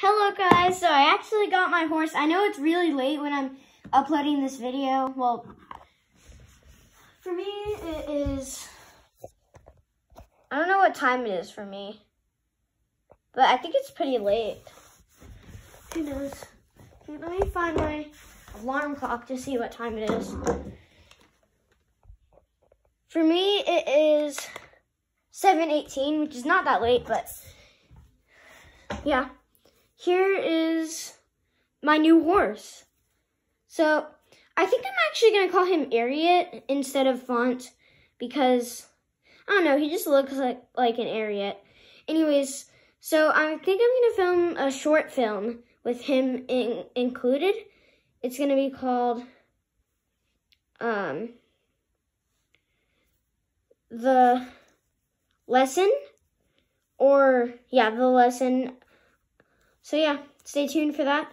Hello guys, so I actually got my horse. I know it's really late when I'm uploading this video. Well, for me it is, I don't know what time it is for me, but I think it's pretty late. Who knows? Let me find my alarm clock to see what time it is. For me it is 7.18, which is not that late, but yeah here is my new horse. So I think I'm actually going to call him Ariat instead of Font because, I don't know, he just looks like, like an Ariat. Anyways, so I think I'm going to film a short film with him in, included. It's going to be called um, The Lesson or, yeah, The Lesson so yeah, stay tuned for that.